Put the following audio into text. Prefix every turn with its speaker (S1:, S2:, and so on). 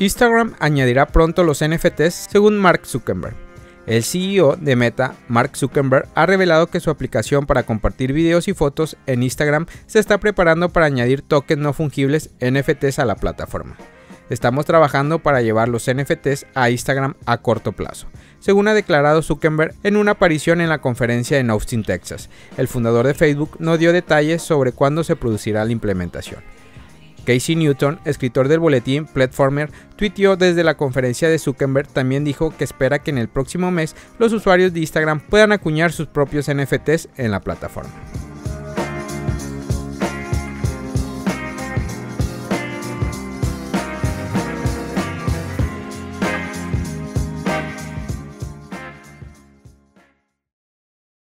S1: Instagram añadirá pronto los NFTs según Mark Zuckerberg. El CEO de Meta, Mark Zuckerberg, ha revelado que su aplicación para compartir videos y fotos en Instagram se está preparando para añadir tokens no fungibles NFTs a la plataforma. Estamos trabajando para llevar los NFTs a Instagram a corto plazo, según ha declarado Zuckerberg en una aparición en la conferencia en Austin, Texas. El fundador de Facebook no dio detalles sobre cuándo se producirá la implementación. Casey Newton, escritor del boletín Platformer, tuiteó desde la conferencia de Zuckerberg, también dijo que espera que en el próximo mes los usuarios de Instagram puedan acuñar sus propios NFTs en la plataforma.